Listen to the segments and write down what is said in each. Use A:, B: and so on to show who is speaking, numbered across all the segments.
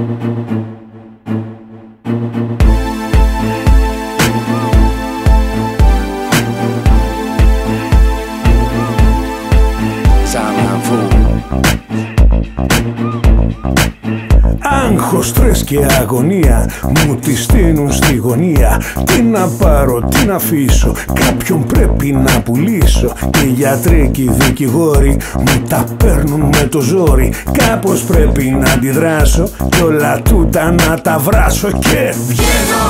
A: Thank you. Στρες και αγωνία Μου τη στείνουν στη γωνία. Τι να πάρω, τι να αφήσω Κάποιον πρέπει να πουλήσω. Και οι γιατροί και οι δικηγόροι Μου τα παίρνουν με το ζόρι. Κάπως πρέπει να αντιδράσω Κι όλα τούτα να τα βράσω Και
B: βγαίνω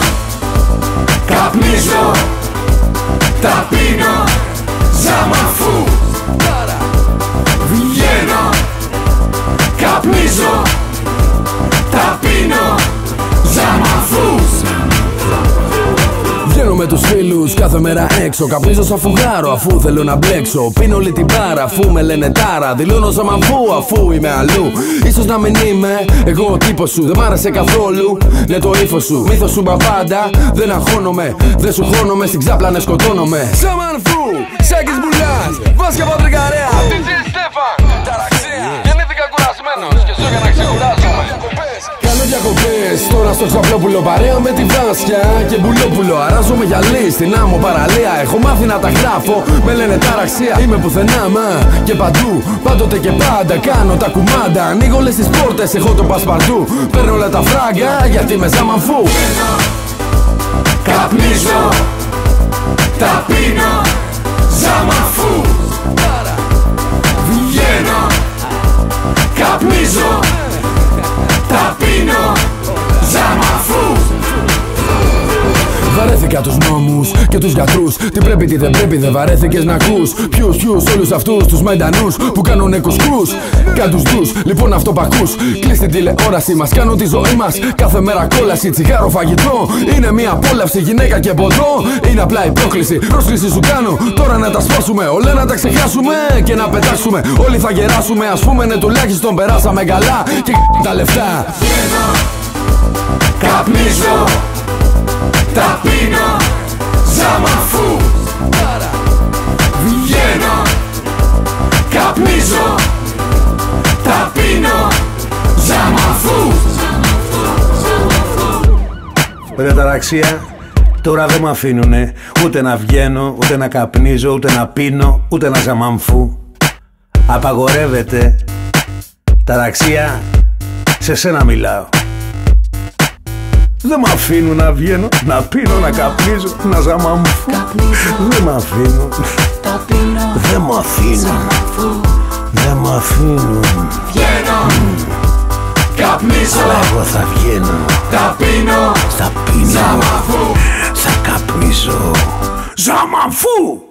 B: Καπνίζω Τα πίνω Ζαμαφού
C: με τους φίλους κάθε μέρα έξω. Καπνίζω σαν φουγάρο αφού θέλω να μπλέξω. Πίνω όλη την μπάρα αφού με λένε τάρα. Δηλώνω σαν μαμφού αφού είμαι αλλού. Ίσως να μην είμαι εγώ ο τύπος σου. Δεν μ' άρεσε καθόλου ναι το ύφος σου. Μύθος σου μπαμπάντα δεν αγχώνομαι. Δεν σου χώνομαι στην ξάπλα να σκοτώνομαι. Σαν μανφού, Σάκης Μπουλάς Βάσκα Πατρικαρέα διακοπές τώρα στο ξαπλόπουλο παρέα με τη Βάσια και Μπουλόπουλο. Αράζω με γυαλί στην άμμο παραλία. Έχω μάθει να τα γράφω, με λένε ταραξία Είμαι πουθενά μα. Και παντού, πάντοτε και πάντα Κάνω τα κουμάντα, ανοίγω όλες τις πόρτες Έχω το πασπαρτού, παίρνω όλα τα φράγκα Γιατί με ζαμανφού.
B: Καπνίζω Τα
C: Βαρέθηκα τους νόμους και τους γιατρούς. Τι πρέπει, τι δεν πρέπει, δεν βαρέθηκες να ακούς. Ποιους, ποιους, όλους αυτούς τους μαϊντανούς Που κάνουνε κουσκούς. Κάν τους δους, λοιπόν αυτό πακούς Κλείς την τηλεόραση μας, κάνουν τη ζωή μας. Κάθε μέρα κόλαση, τσιγάρο, φαγητό. Είναι μια απόλαυση, γυναίκα και ποτό Είναι απλά η πρόκληση, πρόσκληση σου κάνω. Τώρα να τα σπάσουμε, όλα να τα ξεχάσουμε Και να πετάξουμε, όλοι θα γεράσουμε Ας πούμε ναι τουλάχιστον περάσαμε καλά. Και τα λεφτά.
B: Καπνίζω Τα πίνω Ζαμαφού Βγαίνω Καπνίζω Τα πίνω Ζαμαφού
A: Ρε ταραξία Τώρα δεν μ' αφήνουνε ούτε να βγαίνω, ούτε να καπνίζω, ούτε να πίνω, ούτε να ζαμαμφού. Απαγορεύεται. Ταραξία, σε σένα μιλάω. Δεν μ' αφήνουν να βγαίνω, να πίνω, να καπνίζω, να ζαμαμφού. Δεν μ' αφήνουν. Δεν μ' αφήνουν. Δεν μ' αφήνουν.
B: Βγαίνω Καπνίζω
A: Αλλά εγώ θα βγαίνω,
B: Τα πίνω
A: θα πίνω,
B: Ζαμαφού
A: θα καπνίζω. Ζαμαμφού!